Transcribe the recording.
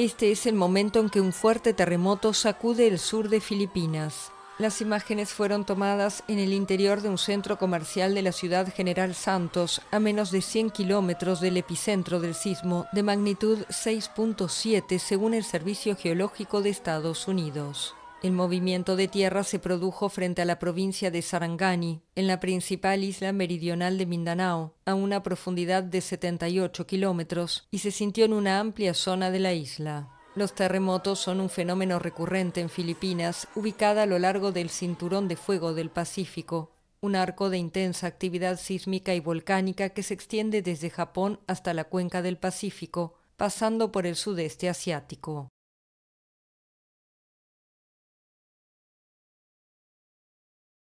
Este es el momento en que un fuerte terremoto sacude el sur de Filipinas. Las imágenes fueron tomadas en el interior de un centro comercial de la ciudad General Santos, a menos de 100 kilómetros del epicentro del sismo, de magnitud 6.7 según el Servicio Geológico de Estados Unidos. El movimiento de tierra se produjo frente a la provincia de Sarangani, en la principal isla meridional de Mindanao, a una profundidad de 78 kilómetros, y se sintió en una amplia zona de la isla. Los terremotos son un fenómeno recurrente en Filipinas, ubicada a lo largo del Cinturón de Fuego del Pacífico, un arco de intensa actividad sísmica y volcánica que se extiende desde Japón hasta la cuenca del Pacífico, pasando por el sudeste asiático.